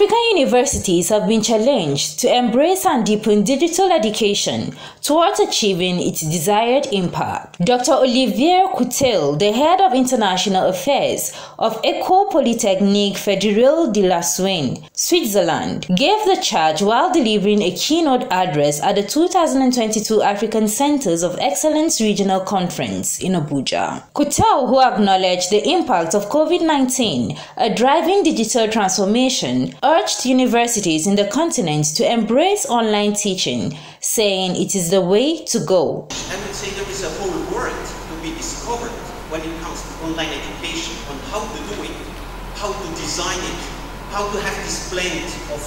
African universities have been challenged to embrace and deepen digital education towards achieving its desired impact. Dr. Olivier Kuttel, the head of international affairs of École Polytechnique Fédérale de la Lausanne, Switzerland, gave the charge while delivering a keynote address at the 2022 African Centers of Excellence Regional Conference in Abuja. Kuttel, who acknowledged the impact of COVID-19, a driving digital transformation urged universities in the continent to embrace online teaching, saying it is the way to go. I would say there is a whole world to be discovered when it comes to online education, on how to do it, how to design it, how to have this blend of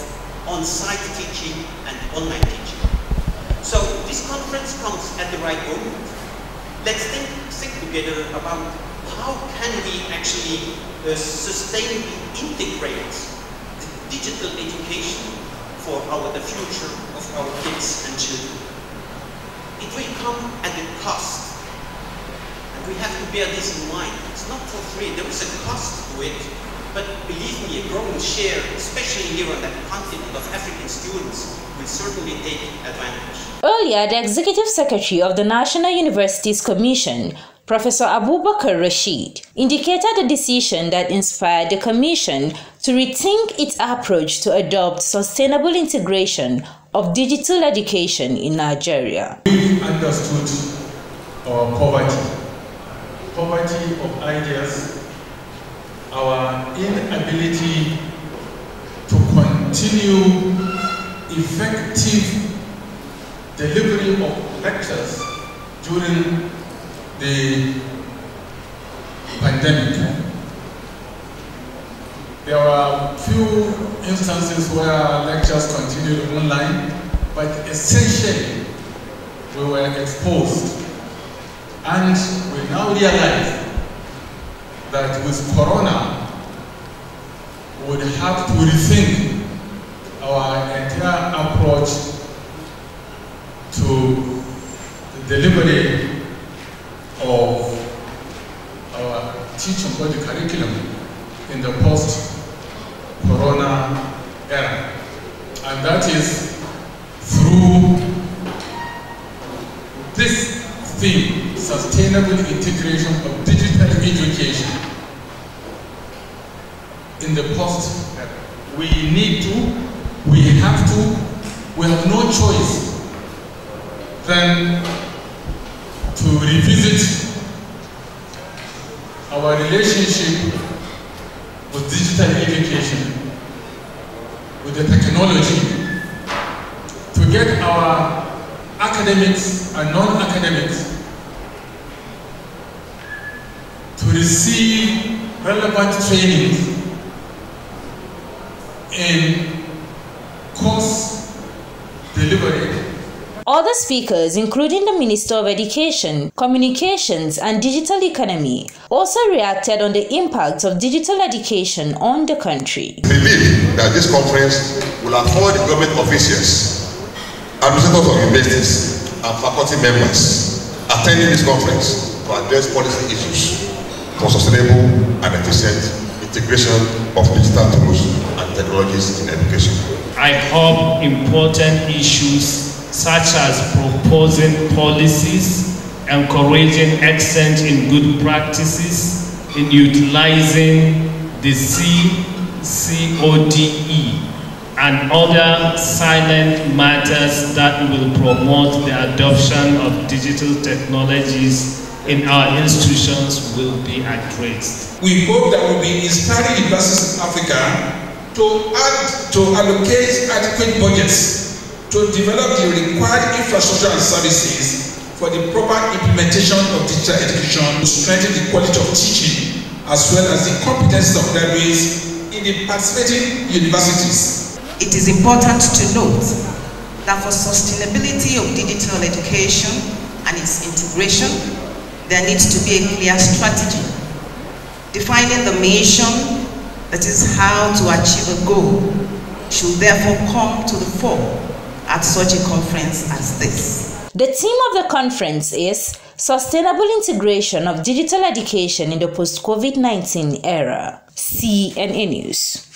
on-site teaching and online teaching. So this conference comes at the right moment. Let's think, think together about how can we actually uh, sustainably integrate digital education for our, the future of our kids and children. It will come at a cost. And we have to bear this in mind. It's not for free. There is a cost to it. But believe me, a growing share, especially here on that continent of African students, will certainly take advantage. Earlier, the Executive Secretary of the National Universities Commission Professor Abubakar Rasheed indicated the decision that inspired the Commission to rethink its approach to adopt sustainable integration of digital education in Nigeria. We understood our poverty, poverty of ideas, our inability to continue effective delivery of lectures during the pandemic. There were few instances where lectures continued online, but essentially we were exposed. And we now realize that with Corona, we would have to rethink our entire approach to the delivery of our teaching or the curriculum in the post-corona era. And that is through sustainable integration of digital education in the post. We need to, we have to, we have no choice than to revisit our relationship with digital education, with the technology, to get our academics and non-academics to receive relevant training in course delivery other speakers, including the Minister of Education, Communications and Digital Economy, also reacted on the impact of digital education on the country. We believe that this conference will afford the government officials, administrators of universities, and faculty members attending this conference to address policy issues for sustainable and efficient integration of digital tools and technologies in education. I hope important issues such as proposing policies, and encouraging exchange in good practices, in utilizing the CCODE and other silent matters that will promote the adoption of digital technologies in our institutions will be addressed. We hope that we'll be inspiring universities in Africa to add to allocate adequate budgets to develop the required infrastructure and services for the proper implementation of digital education to strengthen the quality of teaching as well as the competencies of graduates in the participating universities. It is important to note that for sustainability of digital education and its integration, there needs to be a clear strategy defining the mission that is how to achieve a goal should therefore come to the fore at such a conference as this. The theme of the conference is Sustainable Integration of Digital Education in the Post-COVID-19 Era. CNA News.